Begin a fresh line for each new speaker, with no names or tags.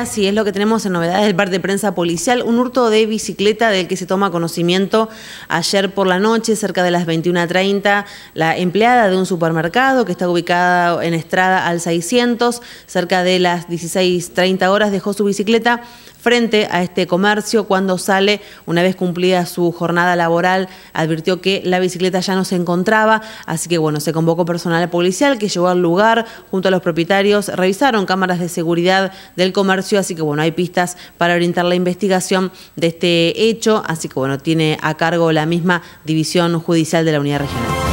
días y es lo que tenemos en novedades del parte de prensa policial. Un hurto de bicicleta del que se toma conocimiento ayer por la noche, cerca de las 21.30. La empleada de un supermercado que está ubicada en Estrada al 600, cerca de las 16.30 horas, dejó su bicicleta frente a este comercio cuando sale, una vez cumplida su jornada laboral, advirtió que la bicicleta ya no se encontraba, así que bueno, se convocó personal policial que llegó al lugar junto a los propietarios, revisaron cámaras de seguridad del comercio, así que bueno, hay pistas para orientar la investigación de este hecho, así que bueno, tiene a cargo la misma división judicial de la unidad regional.